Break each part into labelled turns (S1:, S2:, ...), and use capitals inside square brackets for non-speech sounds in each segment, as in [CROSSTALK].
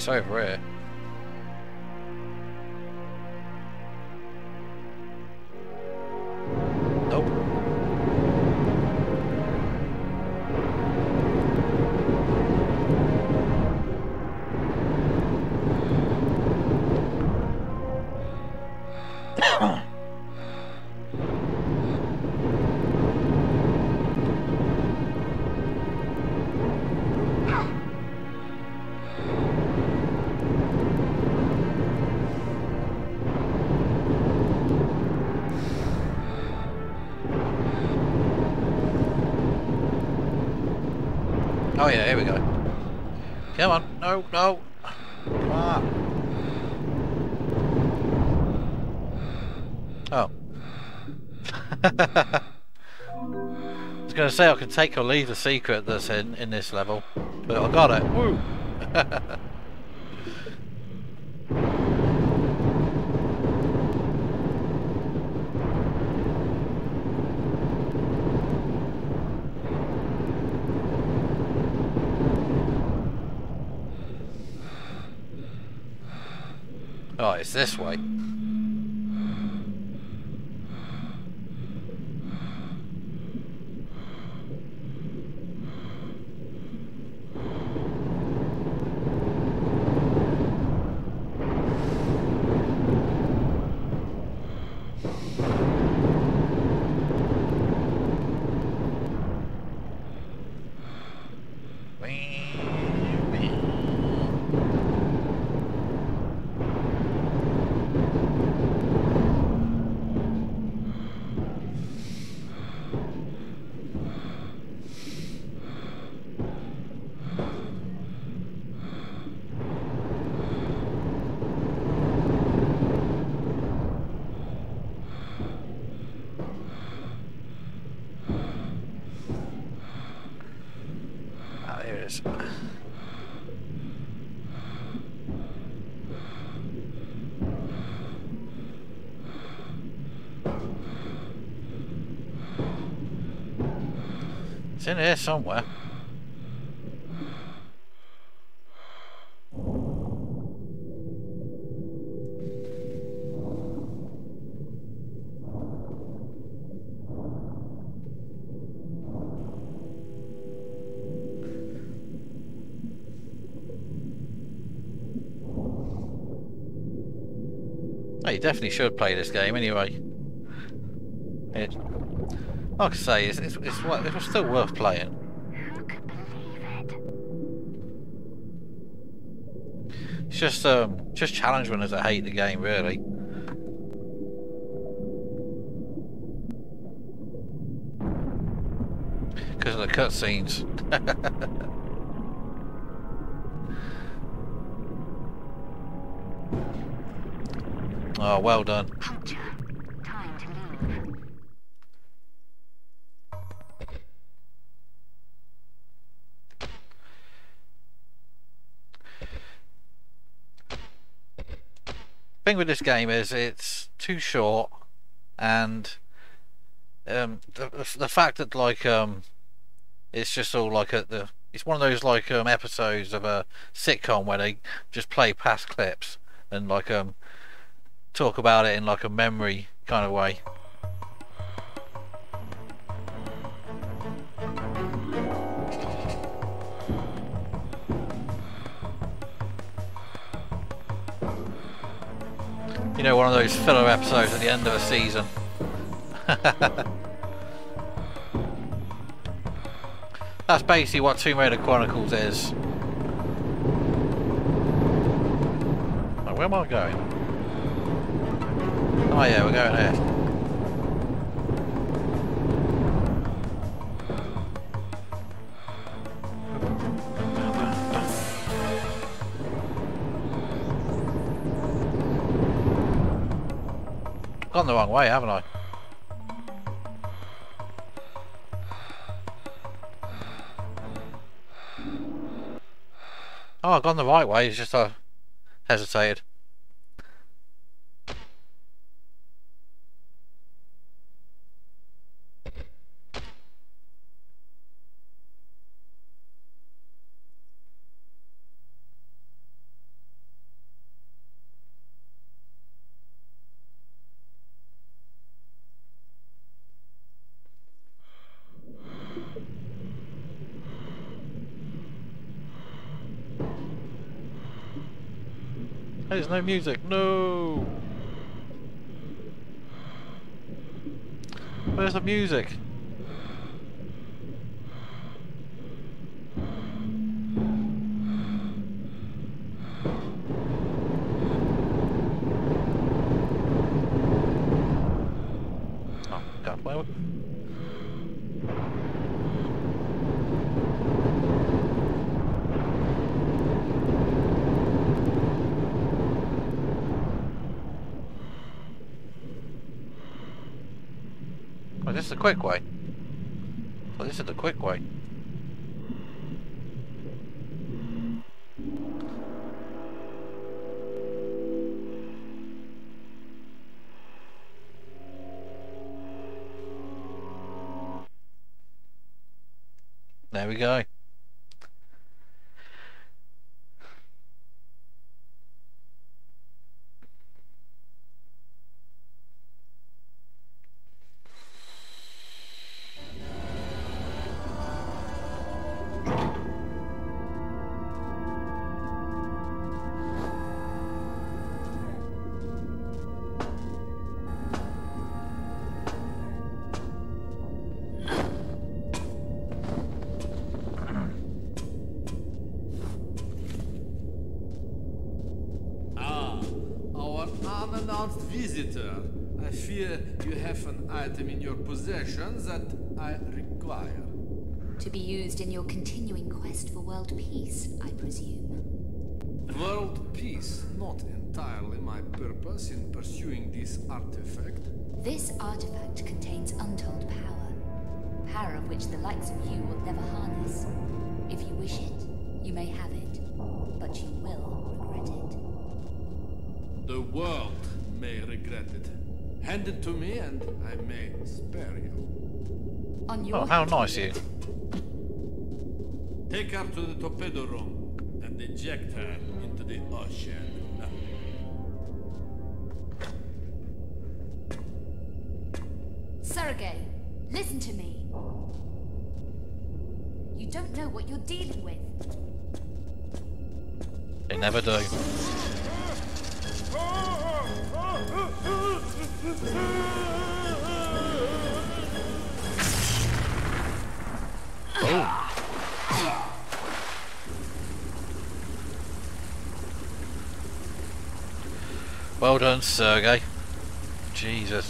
S1: it's over here. No, no. Come on. Oh. [LAUGHS] I was going to say I can take or leave the secret that's in, in this level, but I got it. Woo! [LAUGHS] oh, it's this way. Ah, there it is. It's in here somewhere. Definitely should play this game anyway. It, like I say, it's, it's, it's, it's still worth playing.
S2: Who could believe it?
S1: It's just um, just challenge runners that hate the game, really. Because of the cutscenes. [LAUGHS] oh, well done.
S2: Puncture. Time to leave.
S1: thing with this game is it's too short, and um, the the the fact that like um, it's just all like a the it's one of those like um episodes of a sitcom where they just play past clips and like um talk about it in like a memory kind of way. You know, one of those filler episodes at the end of a season. [LAUGHS] That's basically what Tomb Raider Chronicles is. Oh, where am I going? Oh yeah, we're going here. Gone the wrong way, haven't I? Oh, I've gone the right way, it's just I hesitated. There's no music. No. Where's the music? Oh, God, where? Oh, this is the quick way. Oh, this is the quick way. There we go.
S3: Visitor. I fear you have an item in your possession that I require.
S2: To be used in your continuing quest for world peace, I presume.
S3: World peace, not entirely my purpose in pursuing this artifact.
S2: This artifact contains untold power. Power of which the likes of you will never harness. If you wish it, you may have it. But you will regret it.
S3: The world may regret it. Hand it to me and I may spare you.
S2: On your
S1: Oh, how nice of you.
S3: Take her to the torpedo room and eject her into the ocean.
S2: Sergei, listen to me. You don't know what you're dealing with.
S1: They never do. Done, Sergey. Jesus.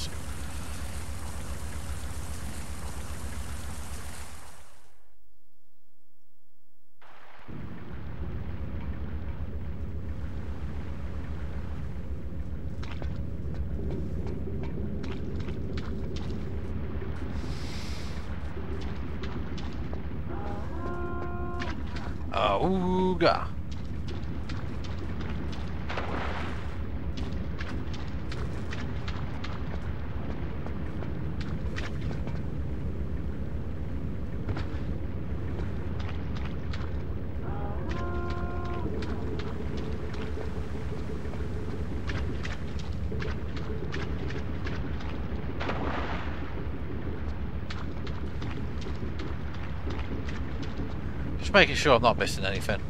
S1: Just making sure I'm not missing anything.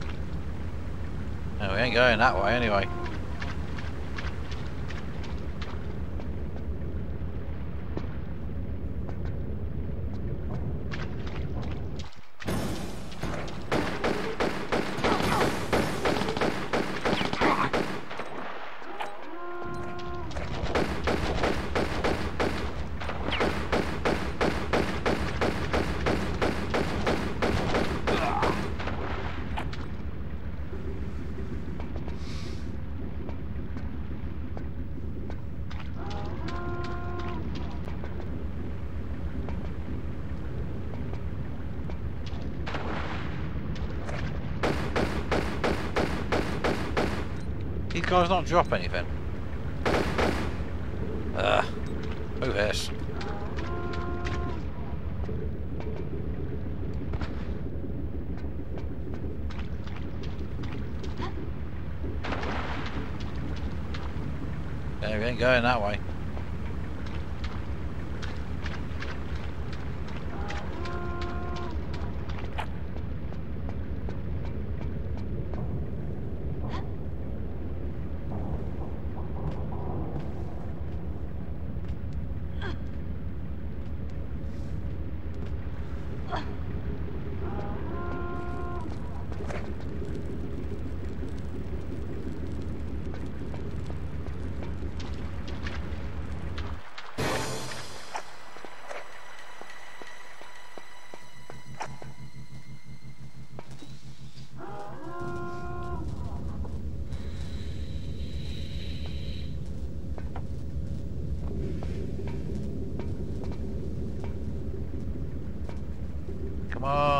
S1: No, we ain't going that way anyway. These guys not drop anything. Ah, Ugh. Move this. Yeah, we ain't going that way.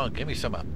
S1: on, give me some.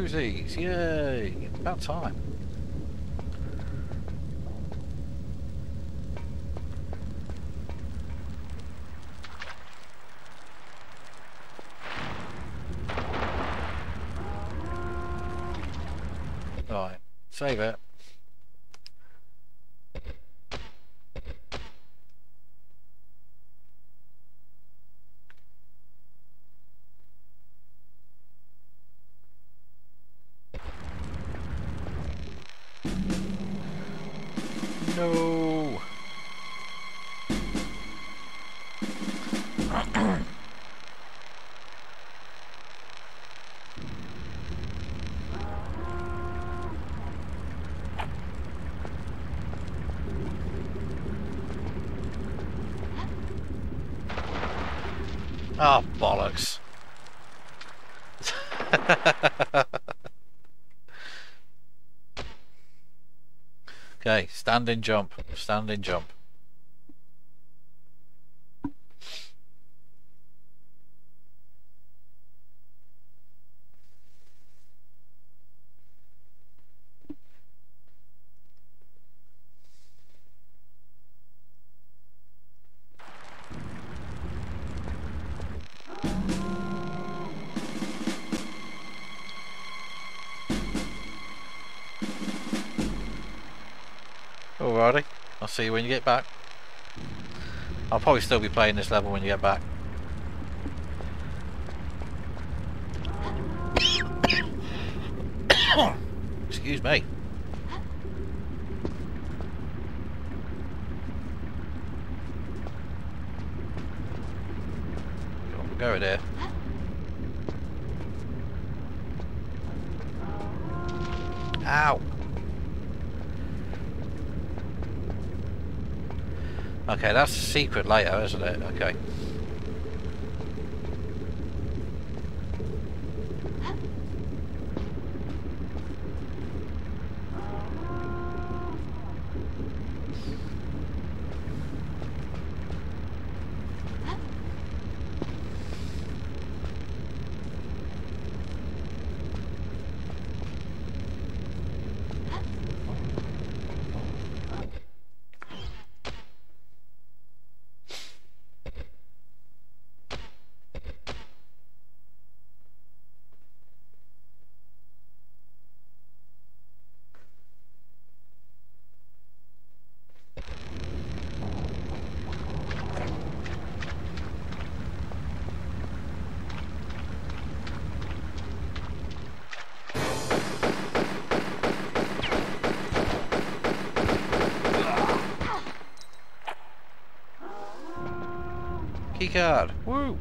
S1: Uzis, yay! About time. Right, save it. Oh, bollocks. [LAUGHS] okay, standing jump, standing jump. Back. I'll probably still be playing this level when you get back. [COUGHS] Excuse me. Go there. Okay, that's secret later, isn't it? Okay. Keycard! Woo!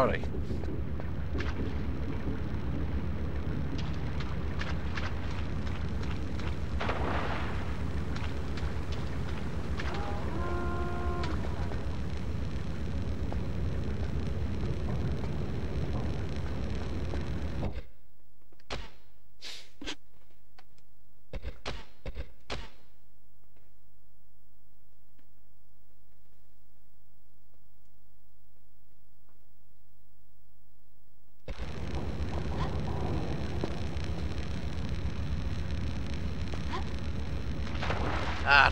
S1: Alrighty.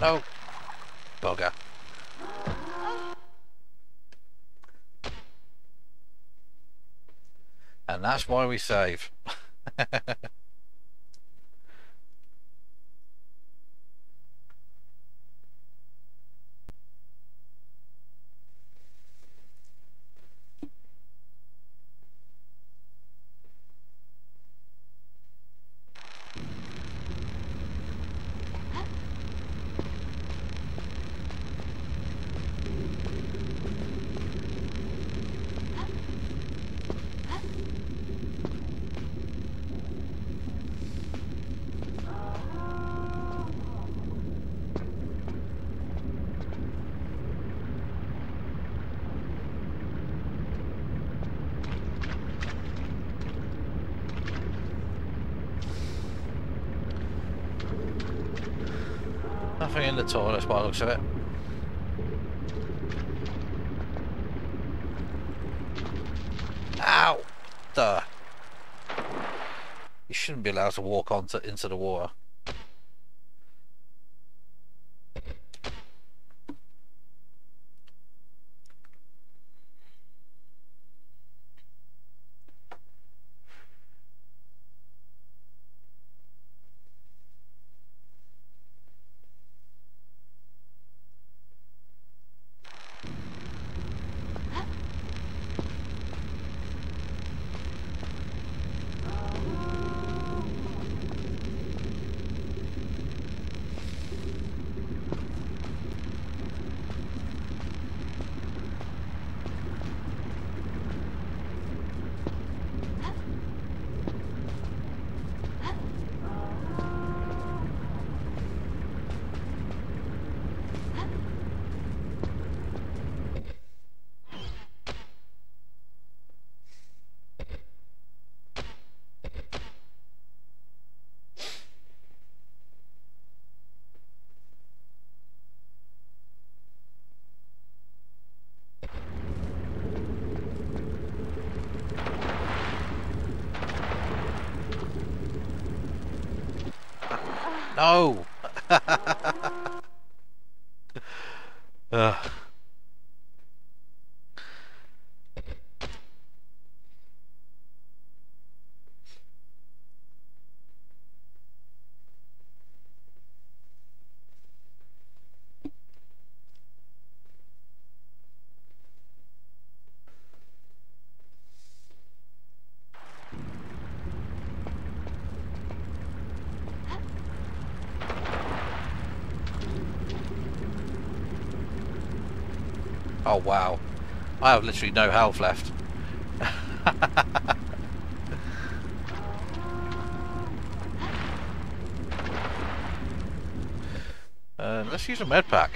S1: No. Bugger. And that's why we save. [LAUGHS] Nothing in the toilets by the looks of it. Ow! Duh. You shouldn't be allowed to walk onto into the water. No! [LAUGHS] Ugh. Oh wow. I have literally no health left. uh, [LAUGHS] let's use a med pack.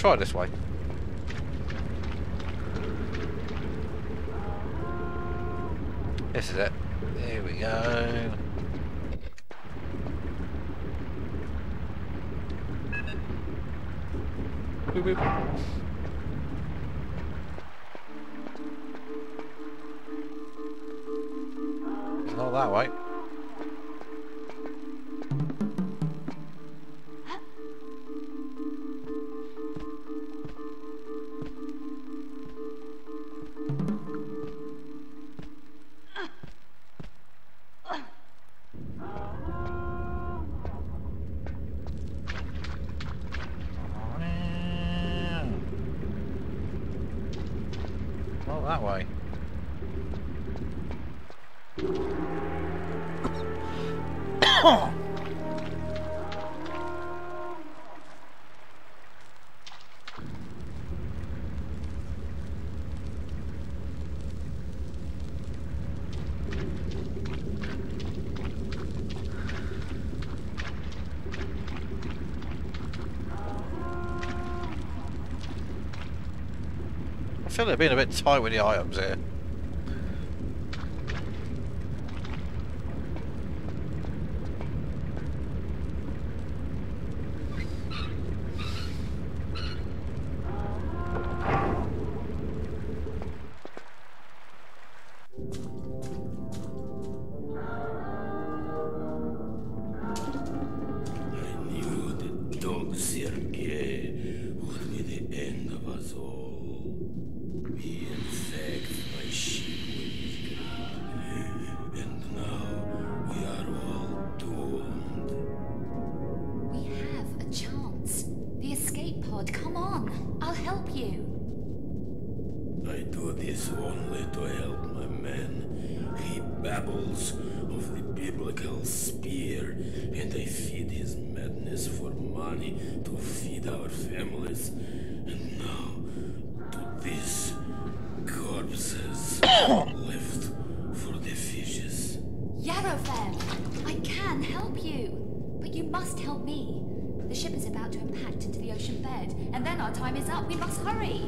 S1: Try this way. This is it. There we go. Boop, boop. Not that way. I feel they're being a bit tight with the items here.
S4: Corpses left for the fishes.
S2: Yarofev, I can help you. But you must help me. The ship is about to impact into the ocean bed, and then our time is up. We must hurry.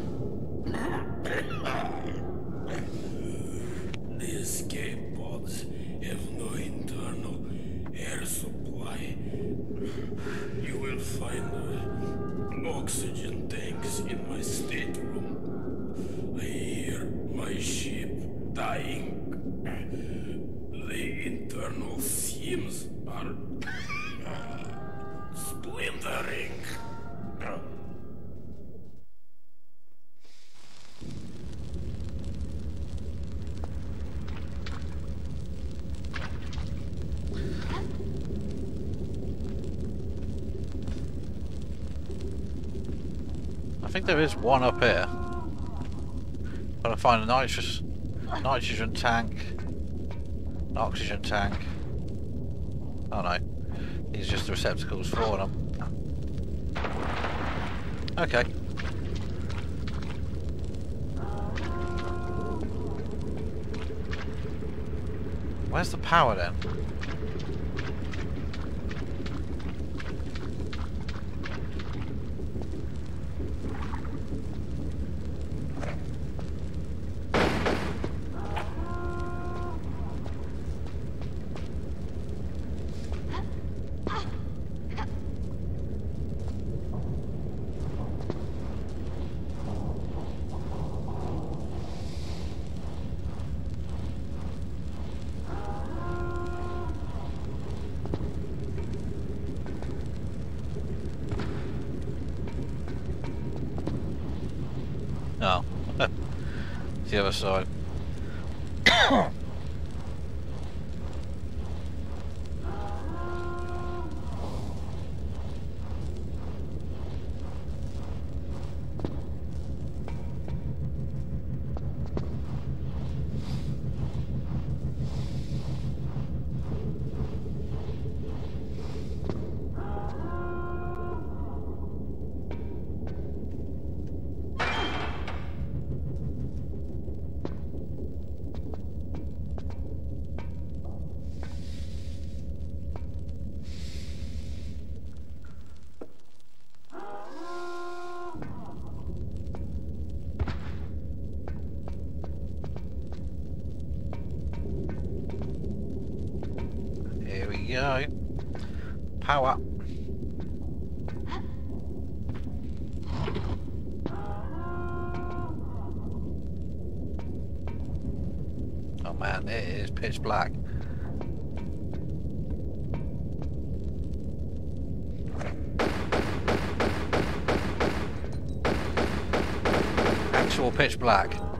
S4: Are uh, splintering.
S1: I think there is one up here. Gotta find a nitrous, nitrogen tank, an oxygen tank. Oh no, these are just the receptacles for them. Okay. Where's the power then? No. it's the other side. Go. Power. Oh man, it is pitch black. Actual pitch black.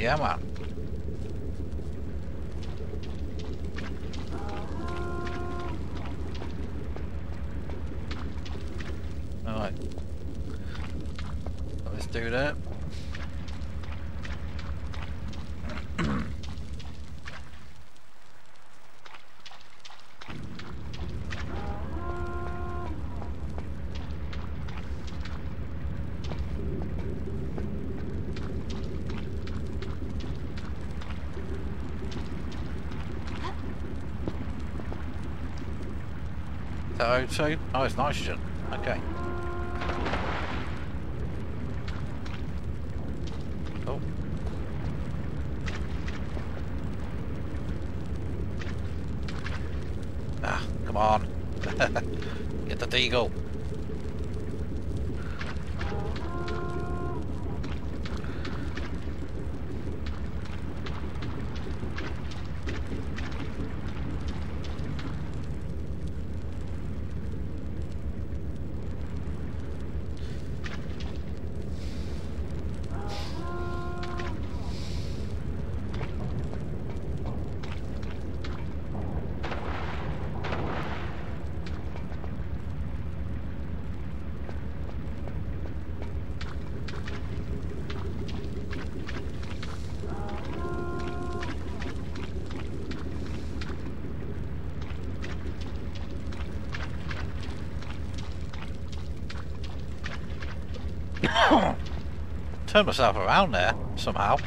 S1: Yeah, man. Alright. Let's do that. O2? Oh, it's nitrogen. Okay. Oh. Ah, come on. Get the deagle. Turn myself around there somehow.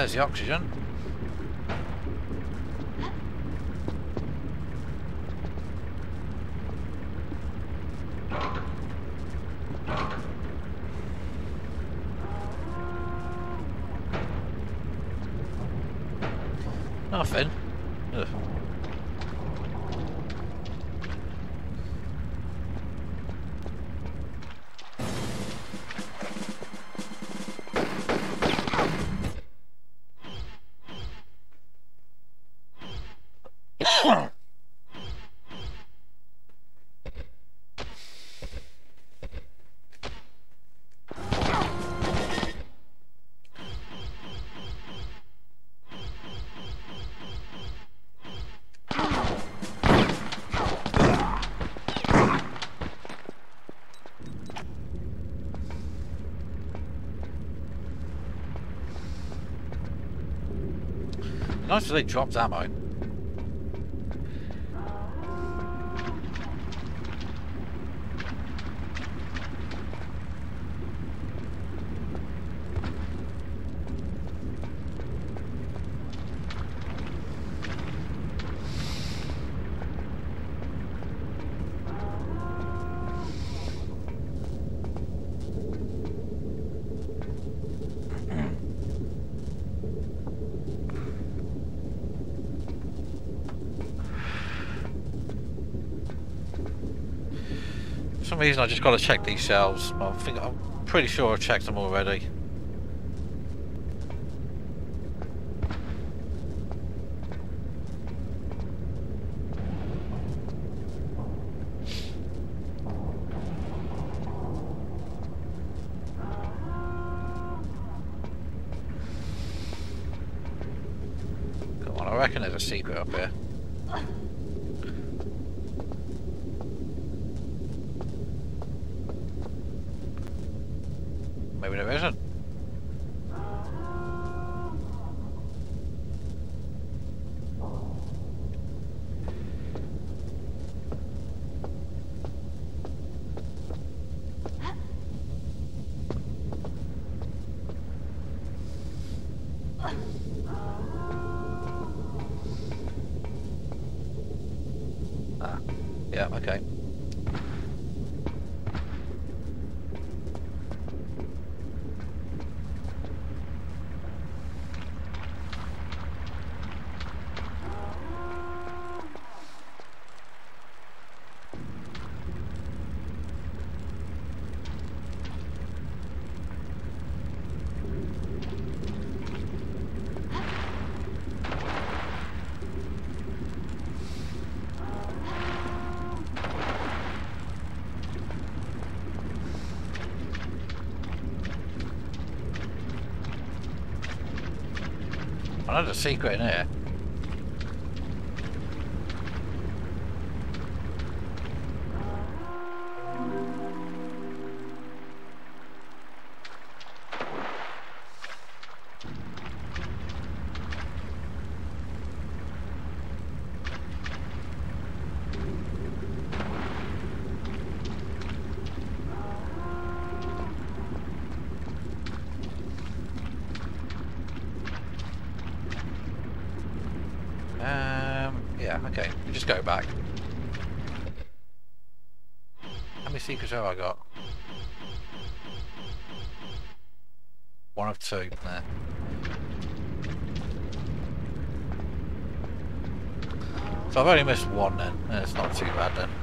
S1: There's the oxygen. Nice that they dropped ammo. For some reason I just got to check these shelves. I think I'm pretty sure I've checked them already. I reckon there's a secret up here. Maybe there isn't. Ah, yeah, okay. I know there's a secret in here. Go back. How many secrets have I got? One of two. There. So I've only missed one then. It's not too bad then.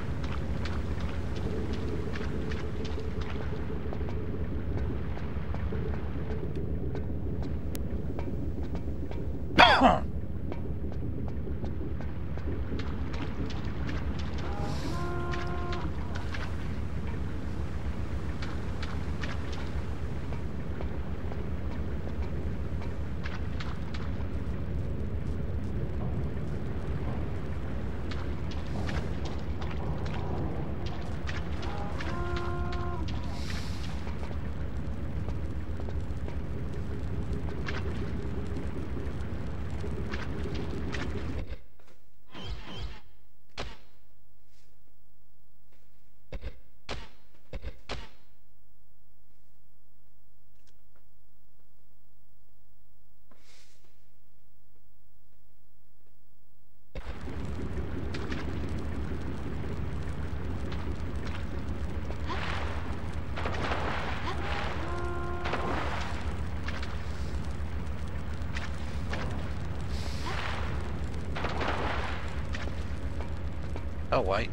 S1: Oh wait.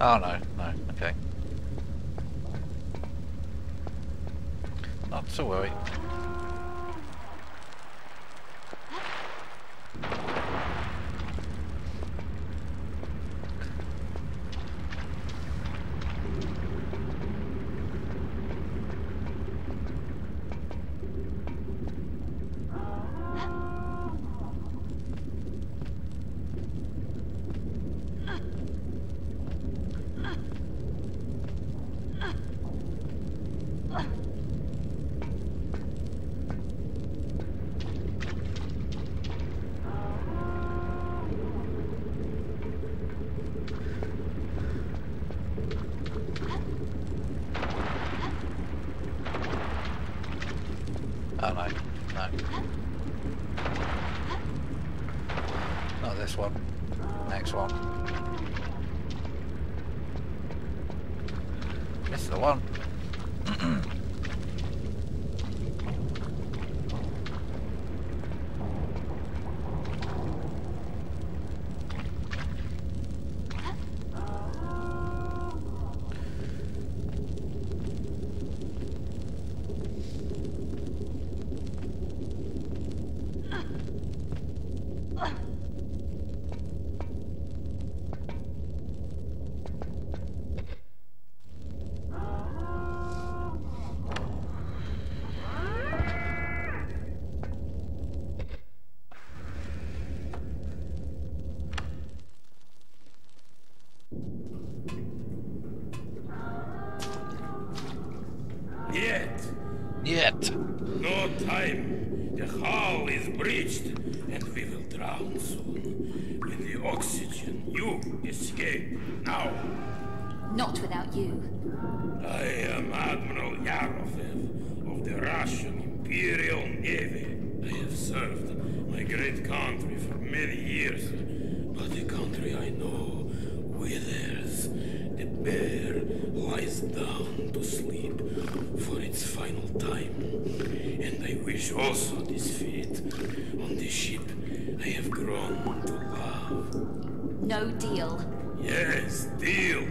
S1: Oh no, Mm-mm. [CLEARS THROAT] Not
S2: without you.
S4: I am Admiral Yarofev of the Russian Imperial Navy. I have served my great country for many years, but the country I know withers. The bear lies down to sleep for its final time. And I wish also this fate on the ship I have grown to love.
S2: No deal.
S4: Yes, deal.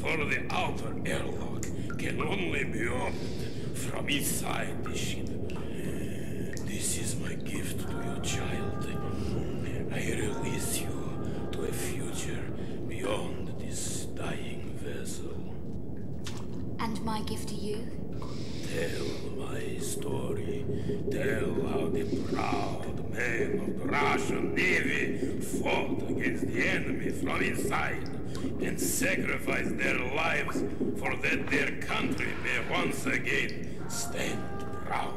S4: For the outer airlock can only be opened from inside the ship. This is my gift to your child. I release you to a future beyond this dying vessel.
S2: And my gift to you?
S4: Tell my story. Tell how the proud men of the Russian Navy fought against the enemy from inside and sacrifice their lives for that their country may once again stand proud.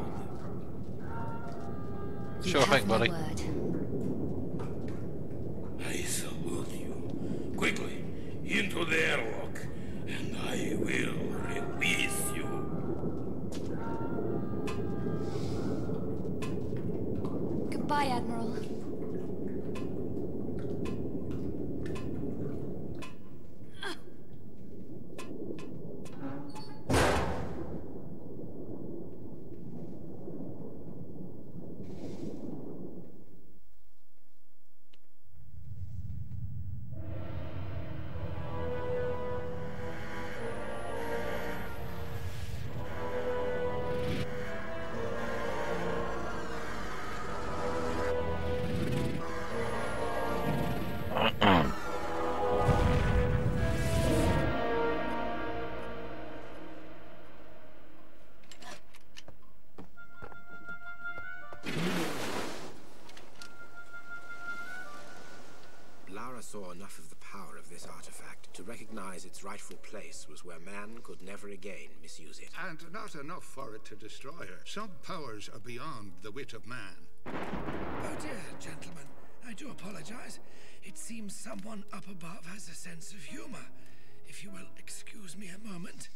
S2: You
S1: Sure thing, buddy.
S2: word.
S4: I salute you. Quickly, into the airlock, and I will release you.
S2: Goodbye, Admiral.
S5: Recognize place was where man could never again misuse it.
S6: And not enough for it to destroy her. Some powers are beyond the wit of man.
S7: Oh dear, gentlemen. I do apologize. It seems someone up above has a sense of humor. If you will excuse me a moment,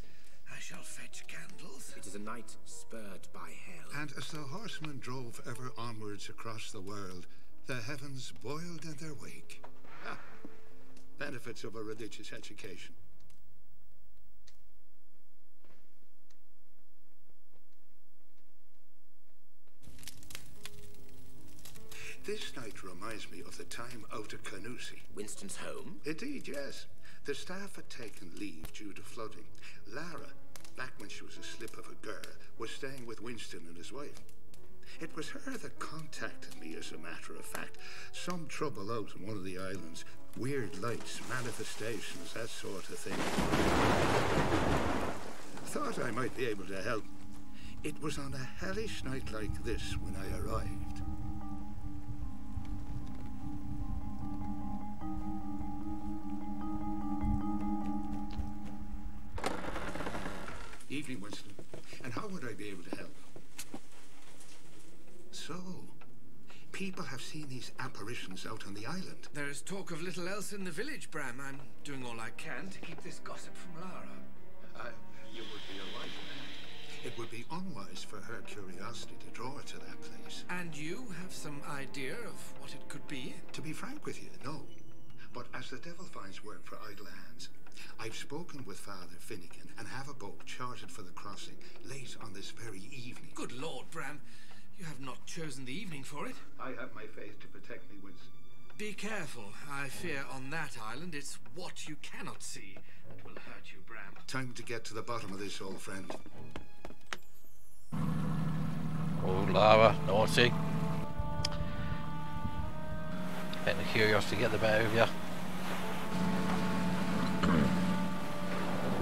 S7: I shall fetch candles.
S5: It is a night spurred by hell.
S6: And as the horsemen drove ever onwards across the world, the heavens boiled in their wake. Ah, benefits of a religious education. This night reminds me of the time out at Canusi.
S5: Winston's home?
S6: Indeed, yes. The staff had taken leave due to flooding. Lara, back when she was a slip of a girl, was staying with Winston and his wife. It was her that contacted me, as a matter of fact. Some trouble out on one of the islands. Weird lights, manifestations, that sort of thing. Thought I might be able to help. It was on a hellish night like this when I arrived. Evening, Winston. And how would I be able to help? So, people have seen these apparitions out on the island.
S7: There is talk of little else in the village, Bram. I'm doing all I can to keep this gossip from Lara.
S6: Uh, you would be a wise man. It would be unwise for her curiosity to draw her to that place.
S7: And you have some idea of what it could be?
S6: To be frank with you, no. But as the devil finds work for idle hands, I've spoken with Father Finnegan and have a boat chartered for the crossing late on this very evening.
S7: Good Lord, Bram. You have not chosen the evening for it.
S6: I have my faith to protect me, Winston.
S7: Be careful. I fear on that island it's what you cannot see that will hurt you, Bram.
S6: Time to get to the bottom of this, old friend.
S1: Oh, Lara, naughty. Letting the curiosity get the better of you.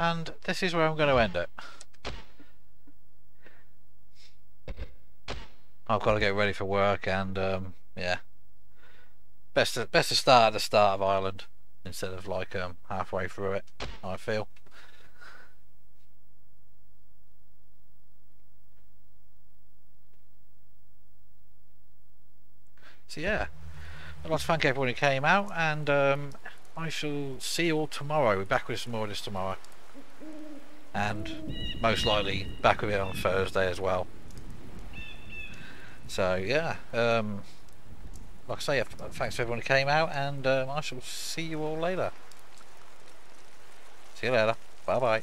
S1: And this is where I'm going to end it. I've got to get ready for work and um, yeah. Best to, best to start at the start of Ireland instead of like um, halfway through it, I feel. So yeah, I'd like to thank everyone who came out and um, I shall see you all tomorrow. We're back with some more of this tomorrow. And most likely back with it on Thursday as well. So yeah, um, like I say, thanks to everyone who came out and um, I shall see you all later. See you later. Bye bye.